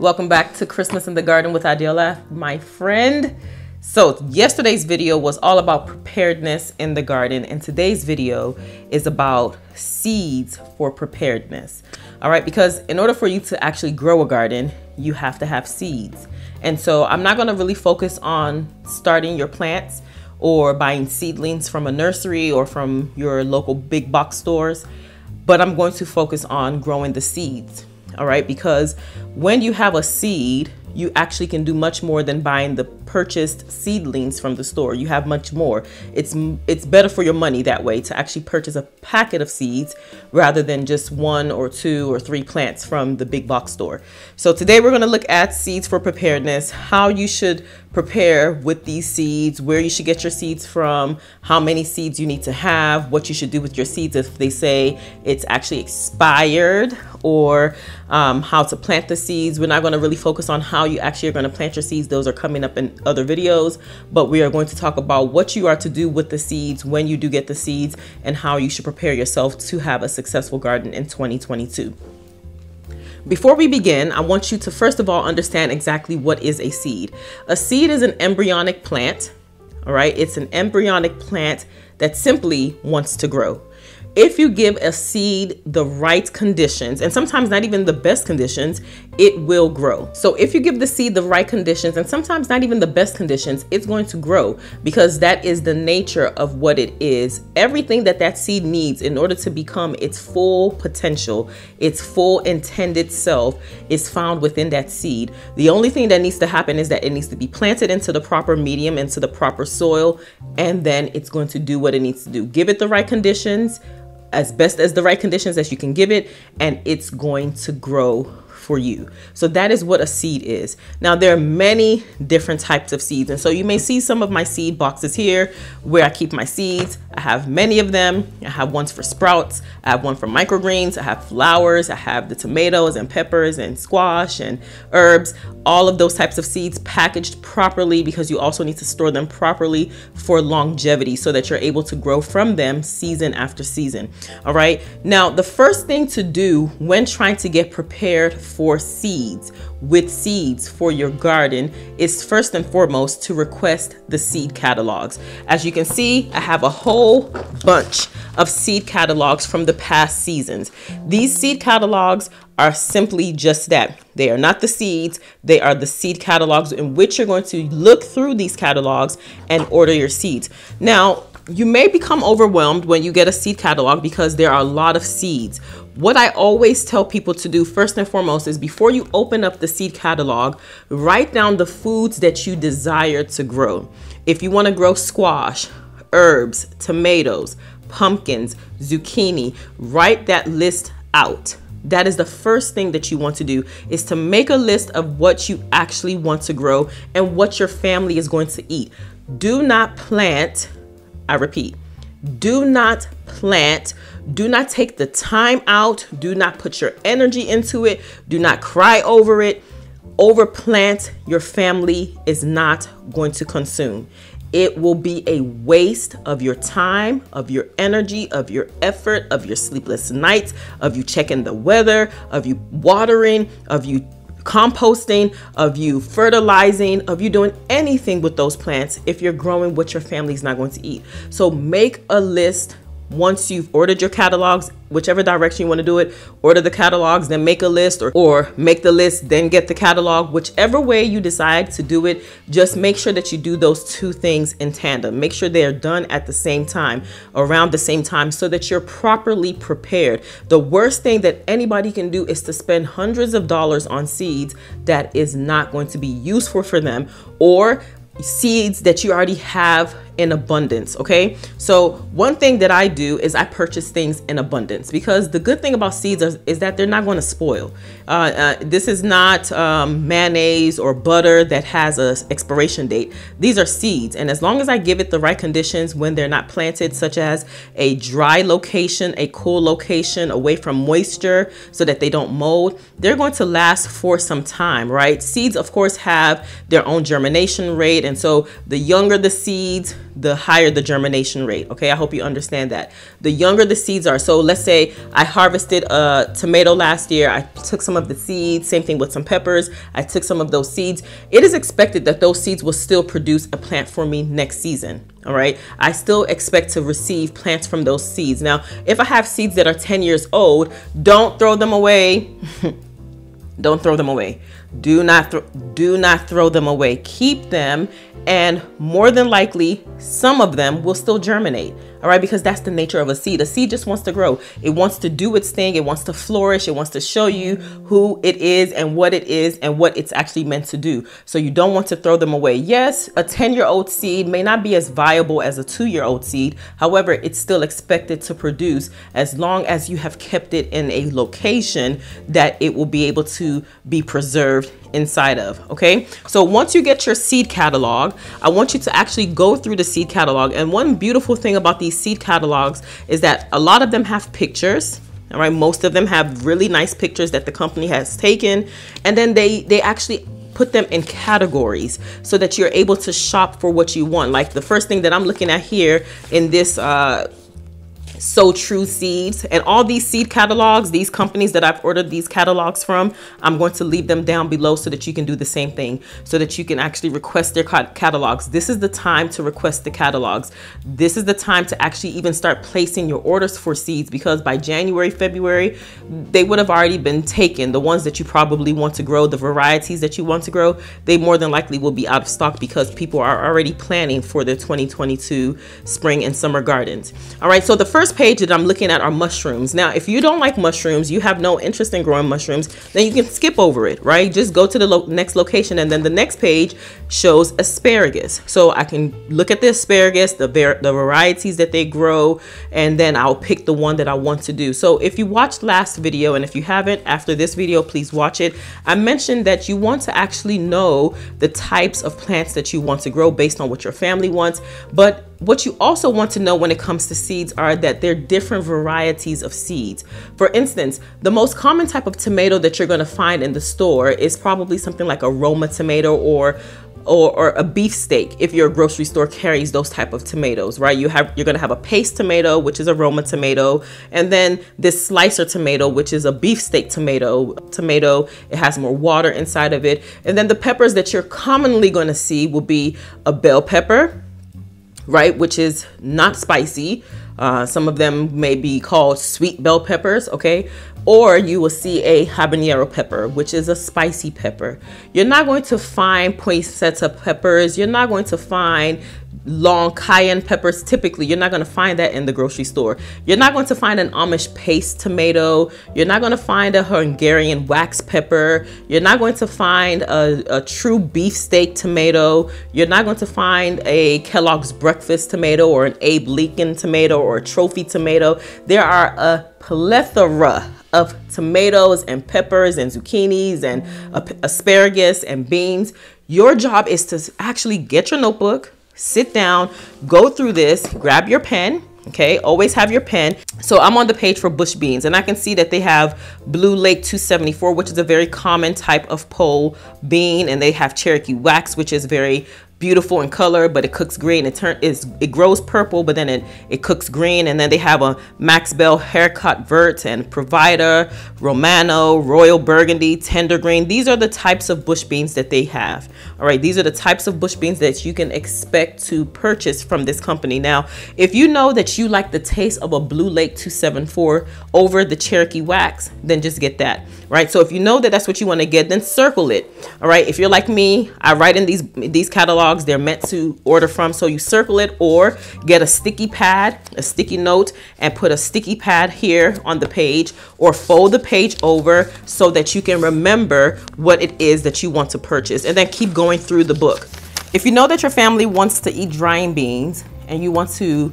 Welcome back to Christmas in the Garden with Adeola, my friend. So yesterday's video was all about preparedness in the garden and today's video is about seeds for preparedness. All right, because in order for you to actually grow a garden, you have to have seeds. And so I'm not gonna really focus on starting your plants or buying seedlings from a nursery or from your local big box stores, but I'm going to focus on growing the seeds all right? Because when you have a seed, you actually can do much more than buying the purchased seedlings from the store. You have much more. It's it's better for your money that way to actually purchase a packet of seeds rather than just one or two or three plants from the big box store. So today we're going to look at seeds for preparedness, how you should prepare with these seeds, where you should get your seeds from, how many seeds you need to have, what you should do with your seeds if they say it's actually expired or um, how to plant the seeds. We're not going to really focus on how you actually are going to plant your seeds. Those are coming up in other videos, but we are going to talk about what you are to do with the seeds when you do get the seeds and how you should prepare yourself to have a successful garden in 2022. Before we begin, I want you to first of all understand exactly what is a seed. A seed is an embryonic plant, all right? It's an embryonic plant that simply wants to grow if you give a seed the right conditions, and sometimes not even the best conditions, it will grow. So if you give the seed the right conditions, and sometimes not even the best conditions, it's going to grow because that is the nature of what it is. Everything that that seed needs in order to become its full potential, its full intended self, is found within that seed. The only thing that needs to happen is that it needs to be planted into the proper medium, into the proper soil, and then it's going to do what it needs to do. Give it the right conditions as best as the right conditions as you can give it, and it's going to grow for you. So that is what a seed is. Now there are many different types of seeds. And so you may see some of my seed boxes here where I keep my seeds. I have many of them. I have ones for sprouts. I have one for microgreens. I have flowers. I have the tomatoes and peppers and squash and herbs. All of those types of seeds packaged properly because you also need to store them properly for longevity so that you're able to grow from them season after season. All right. Now, the first thing to do when trying to get prepared for seeds with seeds for your garden is first and foremost to request the seed catalogs. As you can see, I have a whole bunch of seed catalogs from the past seasons. These seed catalogs are simply just that. They are not the seeds, they are the seed catalogs in which you're going to look through these catalogs and order your seeds. Now, you may become overwhelmed when you get a seed catalog because there are a lot of seeds. What I always tell people to do first and foremost is before you open up the seed catalog, write down the foods that you desire to grow. If you want to grow squash, herbs, tomatoes, pumpkins, zucchini, write that list out. That is the first thing that you want to do is to make a list of what you actually want to grow and what your family is going to eat. Do not plant I repeat, do not plant. Do not take the time out. Do not put your energy into it. Do not cry over it. Overplant your family is not going to consume. It will be a waste of your time, of your energy, of your effort, of your sleepless nights, of you checking the weather, of you watering, of you composting, of you fertilizing, of you doing anything with those plants if you're growing what your family's not going to eat. So make a list once you've ordered your catalogs, whichever direction you want to do it, order the catalogs, then make a list, or, or make the list, then get the catalog. Whichever way you decide to do it, just make sure that you do those two things in tandem. Make sure they are done at the same time, around the same time, so that you're properly prepared. The worst thing that anybody can do is to spend hundreds of dollars on seeds that is not going to be useful for them or seeds that you already have in abundance okay? So one thing that i do is i purchase things in abundance because the good thing about seeds is, that they're not going to spoil. Uh, uh, this is not um, mayonnaise or butter that has a expiration date. These are seeds and as long as i give it the right conditions when they're not planted such as a dry location a cool location away from moisture so that they don't mold they're going to last for some time right? Seeds of course have their own germination rate and so the younger the seeds the higher the germination rate. Okay, I hope you understand that. The younger the seeds are. So let's say I harvested a tomato last year. I took some of the seeds, same thing with some peppers. I took some of those seeds. It is expected that those seeds will still produce a plant for me next season. All right, I still expect to receive plants from those seeds. Now, if I have seeds that are 10 years old, don't throw them away. don't throw them away. Do not do not throw them away. Keep them and more than likely some of them will still germinate all right because that's the nature of a seed. A seed just wants to grow. It wants to do its thing. It wants to flourish. It wants to show you who it is and what it is and what it's actually meant to do. So you don't want to throw them away. Yes a 10 year old seed may not be as viable as a two year old seed. However it's still expected to produce as long as you have kept it in a location that it will be able to be preserved inside of okay? So once you get your seed catalog I want you to actually go through the seed catalog. And one beautiful thing about these seed catalogs is that a lot of them have pictures all right? Most of them have really nice pictures that the company has taken and then they they actually put them in categories so that you're able to shop for what you want. Like the first thing that I'm looking at here in this uh Sow True Seeds, and all these seed catalogs, these companies that I've ordered these catalogs from, I'm going to leave them down below so that you can do the same thing, so that you can actually request their catalogs. This is the time to request the catalogs. This is the time to actually even start placing your orders for seeds because by January, February, they would have already been taken. The ones that you probably want to grow, the varieties that you want to grow, they more than likely will be out of stock because people are already planning for their 2022 spring and summer gardens. All right, so the first first page that I'm looking at are mushrooms. Now, if you don't like mushrooms, you have no interest in growing mushrooms, then you can skip over it, right? Just go to the lo next location and then the next page shows asparagus. So I can look at the asparagus, the, the varieties that they grow, and then I'll pick the one that I want to do. So if you watched last video, and if you haven't, after this video, please watch it. I mentioned that you want to actually know the types of plants that you want to grow based on what your family wants, but what you also want to know when it comes to seeds are that there are different varieties of seeds. For instance, the most common type of tomato that you're going to find in the store is probably something like a Roma tomato or or, or a beefsteak if your grocery store carries those type of tomatoes, right? You have you're gonna have a paste tomato, which is a Roma tomato, and then this slicer tomato, which is a beefsteak tomato. Tomato, it has more water inside of it, and then the peppers that you're commonly gonna see will be a bell pepper, right? Which is not spicy. Uh, some of them may be called sweet bell peppers, okay? Or you will see a habanero pepper, which is a spicy pepper. You're not going to find poinsettia peppers. You're not going to find long cayenne peppers typically you're not going to find that in the grocery store. You're not going to find an amish paste tomato. You're not going to find a hungarian wax pepper. You're not going to find a, a true beefsteak tomato. You're not going to find a kellogg's breakfast tomato or an abe lincoln tomato or a trophy tomato. There are a plethora of tomatoes and peppers and zucchinis and asparagus and beans. Your job is to actually get your notebook sit down, go through this, grab your pen, okay? Always have your pen. So i'm on the page for bush beans and i can see that they have blue lake 274 which is a very common type of pole bean and they have cherokee wax which is very beautiful in color, but it cooks green. It turn is it grows purple, but then it, it cooks green. And then they have a Max Bell haricot vert and provider, Romano, Royal Burgundy, tender green. These are the types of bush beans that they have. All right, these are the types of bush beans that you can expect to purchase from this company. Now, if you know that you like the taste of a Blue Lake 274 over the Cherokee wax, then just get that. Right. So if you know that that's what you want to get, then circle it. All right. If you're like me, I write in these these catalogs they're meant to order from. So you circle it or get a sticky pad, a sticky note, and put a sticky pad here on the page or fold the page over so that you can remember what it is that you want to purchase and then keep going through the book. If you know that your family wants to eat drying beans and you want to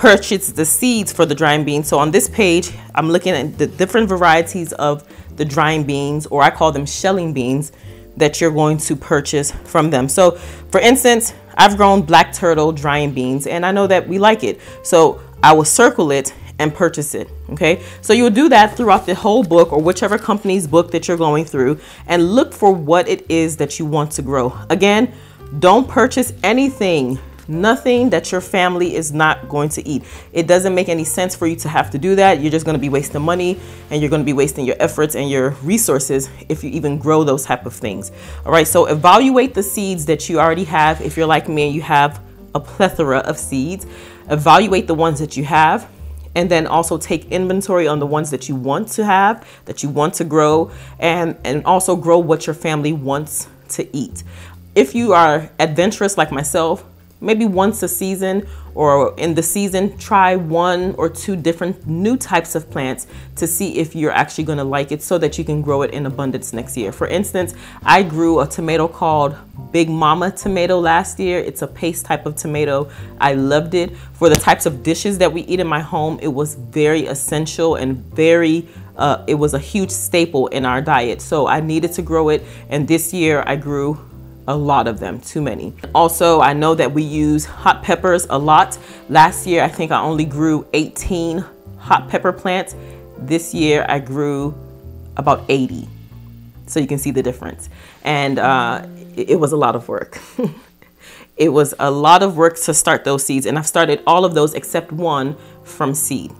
purchase the seeds for the drying beans. So on this page, I'm looking at the different varieties of the drying beans, or I call them shelling beans that you're going to purchase from them. So for instance, I've grown black turtle drying beans and I know that we like it. So I will circle it and purchase it. Okay, so you'll do that throughout the whole book or whichever company's book that you're going through and look for what it is that you want to grow. Again, don't purchase anything Nothing that your family is not going to eat. It doesn't make any sense for you to have to do that. You're just going to be wasting money and you're going to be wasting your efforts and your resources if you even grow those type of things. All right, so evaluate the seeds that you already have. If you're like me and you have a plethora of seeds, evaluate the ones that you have and then also take inventory on the ones that you want to have, that you want to grow, and, and also grow what your family wants to eat. If you are adventurous like myself, maybe once a season or in the season, try one or two different new types of plants to see if you're actually going to like it so that you can grow it in abundance next year. For instance, I grew a tomato called Big Mama tomato last year. It's a paste type of tomato. I loved it. For the types of dishes that we eat in my home, it was very essential and very uh, it was a huge staple in our diet. So I needed to grow it. And this year I grew a lot of them, too many. Also, I know that we use hot peppers a lot. Last year, I think I only grew 18 hot pepper plants. This year, I grew about 80. So you can see the difference. And uh, it, it was a lot of work. it was a lot of work to start those seeds. And I've started all of those except one from seed.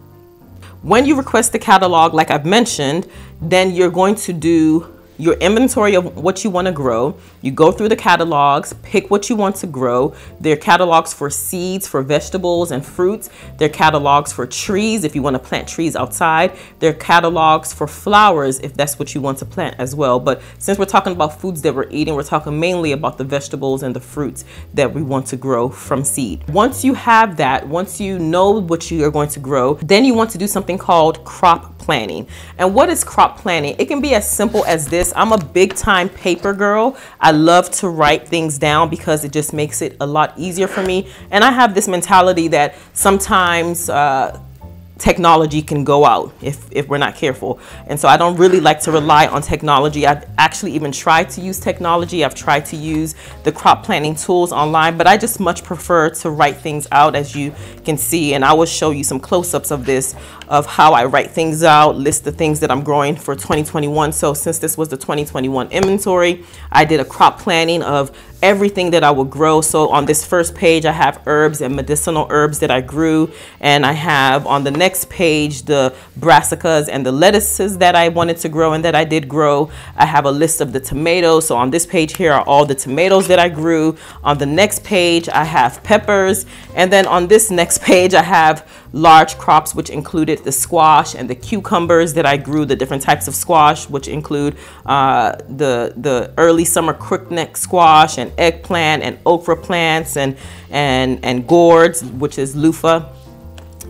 When you request the catalog, like I've mentioned, then you're going to do your inventory of what you want to grow. You go through the catalogs, pick what you want to grow. There are catalogs for seeds, for vegetables and fruits. There are catalogs for trees if you want to plant trees outside. There are catalogs for flowers if that's what you want to plant as well. But since we're talking about foods that we're eating, we're talking mainly about the vegetables and the fruits that we want to grow from seed. Once you have that, once you know what you are going to grow, then you want to do something called crop planning. And what is crop planning? It can be as simple as this. I'm a big time paper girl. I love to write things down because it just makes it a lot easier for me. And I have this mentality that sometimes uh, technology can go out if, if we're not careful. And so I don't really like to rely on technology. I've actually even tried to use technology. I've tried to use the crop planning tools online, but I just much prefer to write things out as you can see. And I will show you some close-ups of this, of how I write things out, list the things that I'm growing for 2021. So since this was the 2021 inventory, I did a crop planning of everything that I will grow. So on this first page, I have herbs and medicinal herbs that I grew. And I have on the next page, the brassicas and the lettuces that I wanted to grow and that I did grow. I have a list of the tomatoes. So on this page here are all the tomatoes that I grew. On the next page, I have peppers. And then on this next page, I have large crops, which included the squash and the cucumbers that I grew, the different types of squash, which include uh, the, the early summer crookneck squash and eggplant and okra plants and, and, and gourds, which is loofah.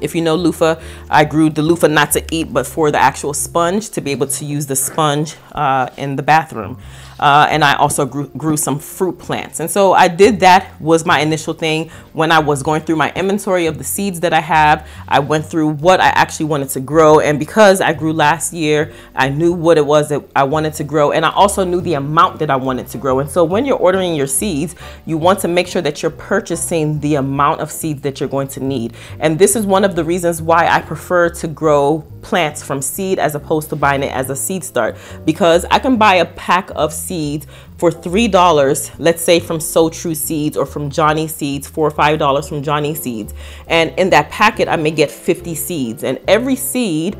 If you know loofah, I grew the loofah not to eat, but for the actual sponge to be able to use the sponge uh, in the bathroom. Uh, and I also grew, grew some fruit plants. And so I did that was my initial thing when I was going through my inventory of the seeds that I have. I went through what I actually wanted to grow. And because I grew last year, I knew what it was that I wanted to grow. And I also knew the amount that I wanted to grow. And so when you're ordering your seeds, you want to make sure that you're purchasing the amount of seeds that you're going to need. And this is one of the reasons why I prefer to grow plants from seed as opposed to buying it as a seed start because I can buy a pack of seeds for $3, let's say from Sow True Seeds or from Johnny Seeds, four or $5 from Johnny Seeds. And in that packet, I may get 50 seeds and every seed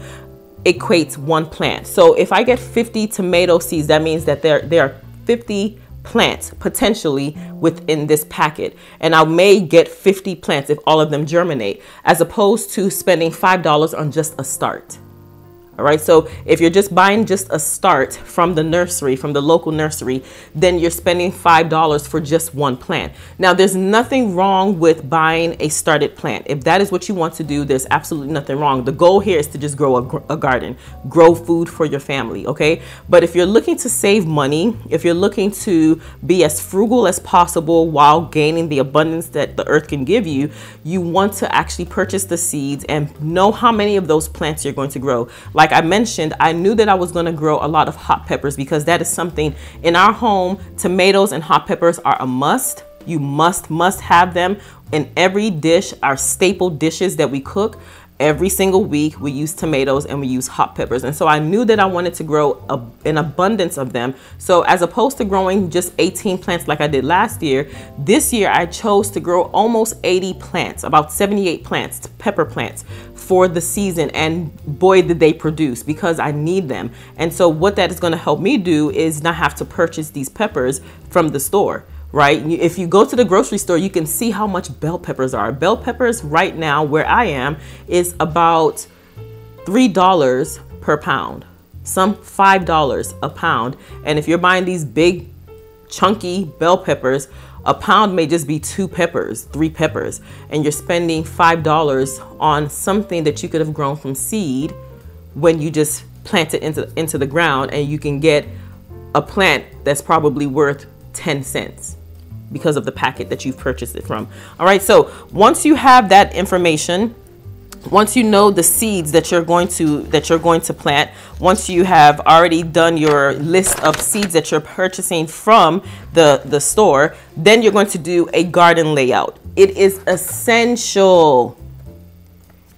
equates one plant. So if I get 50 tomato seeds, that means that there, there are 50 plants potentially within this packet and I may get 50 plants if all of them germinate as opposed to spending $5 on just a start. All right, so if you're just buying just a start from the nursery, from the local nursery, then you're spending $5 for just one plant. Now, there's nothing wrong with buying a started plant. If that is what you want to do, there's absolutely nothing wrong. The goal here is to just grow a, a garden, grow food for your family, okay? But if you're looking to save money, if you're looking to be as frugal as possible while gaining the abundance that the earth can give you, you want to actually purchase the seeds and know how many of those plants you're going to grow. Like like I mentioned, I knew that I was going to grow a lot of hot peppers because that is something in our home. Tomatoes and hot peppers are a must. You must, must have them in every dish, our staple dishes that we cook. every single week we use tomatoes and we use hot peppers and so I knew that I wanted to grow a, an abundance of them so as opposed to growing just 18 plants like I did last year this year I chose to grow almost 80 plants about 78 plants pepper plants for the season and boy did they produce because I need them and so what that is going to help me do is not have to purchase these peppers from the store right? If you go to the grocery store, you can see how much bell peppers are. Bell peppers right now where I am is about $3 per pound, some $5 a pound. And if you're buying these big chunky bell peppers, a pound may just be two peppers, three peppers, and you're spending $5 on something that you could have grown from seed when you just plant it into, into the ground and you can get a plant that's probably worth 10 cents because of the packet that you've purchased it from. All right, so once you have that information, once you know the seeds that you're going to that you're going to plant once you have already done your list of seeds that you're purchasing from the the store then you're going to do a garden layout. It is essential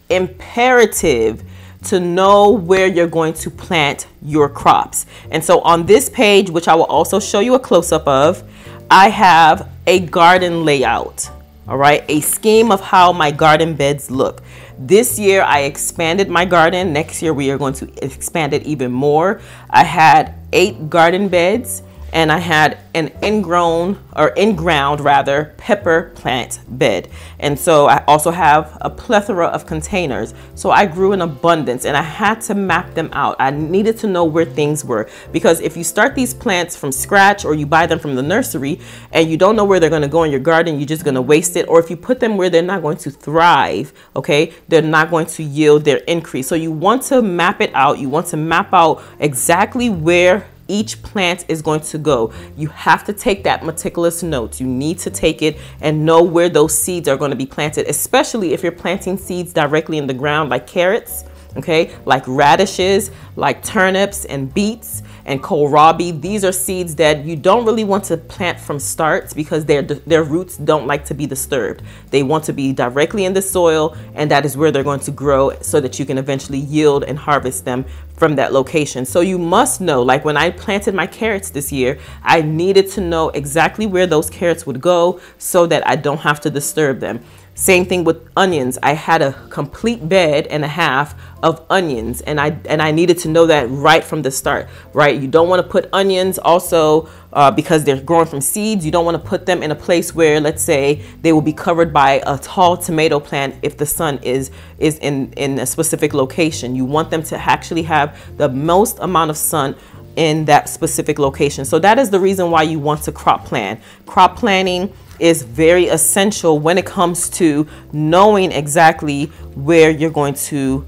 imperative to know where you're going to plant your crops. And so on this page which I will also show you a close-up of I have a garden layout, all right, a scheme of how my garden beds look. This year I expanded my garden. Next year we are going to expand it even more. I had eight garden beds and I had an ingrown or in-ground rather pepper plant bed. And so I also have a plethora of containers. So I grew in abundance and I had to map them out. I needed to know where things were because if you start these plants from scratch or you buy them from the nursery and you don't know where they're going to go in your garden, you're just going to waste it. Or if you put them where they're not going to thrive, okay, they're not going to yield their increase. So you want to map it out. You want to map out exactly where each plant is going to go. You have to take that meticulous note. You need to take it and know where those seeds are going to be planted, especially if you're planting seeds directly in the ground like carrots, okay, like radishes, like turnips and beets and kohlrabi. These are seeds that you don't really want to plant from start because their, their roots don't like to be disturbed. They want to be directly in the soil and that is where they're going to grow so that you can eventually yield and harvest them from that location. So you must know, like when I planted my carrots this year, I needed to know exactly where those carrots would go so that I don't have to disturb them. Same thing with onions. I had a complete bed and a half of onions and I and I needed to know that right from the start, right? You don't want to put onions also uh, because they're growing from seeds. You don't want to put them in a place where, let's say, they will be covered by a tall tomato plant if the sun is is in in a specific location. You want them to actually have the most amount of sun in that specific location. So that is the reason why you want to crop plan. Crop planning is very essential when it comes to knowing exactly where you're going to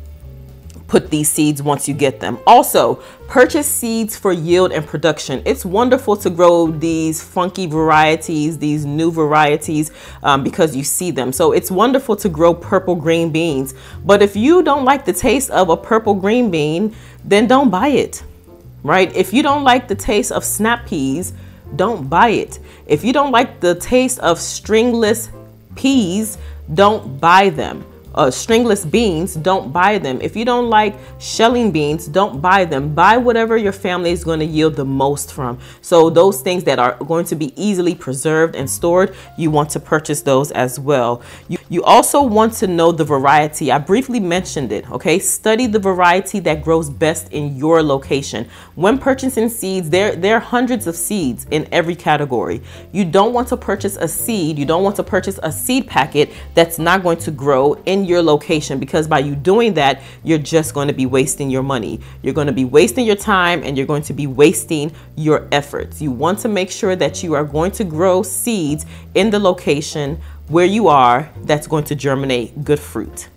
put these seeds once you get them. Also, purchase seeds for yield and production. It's wonderful to grow these funky varieties, these new varieties, um, because you see them. So it's wonderful to grow purple green beans. But if you don't like the taste of a purple green bean, then don't buy it, right? If you don't like the taste of snap peas, don't buy it. If you don't like the taste of stringless peas, don't buy them uh, stringless beans, don't buy them. If you don't like shelling beans, don't buy them. Buy whatever your family is going to yield the most from. So those things that are going to be easily preserved and stored, you want to purchase those as well. You, you also want to know the variety. I briefly mentioned it, okay? Study the variety that grows best in your location. When purchasing seeds, there, there are hundreds of seeds in every category. You don't want to purchase a seed, you don't want to purchase a seed packet that's not going to grow your location because by you doing that, you're just going to be wasting your money. You're going to be wasting your time and you're going to be wasting your efforts. You want to make sure that you are going to grow seeds in the location where you are that's going to germinate good fruit.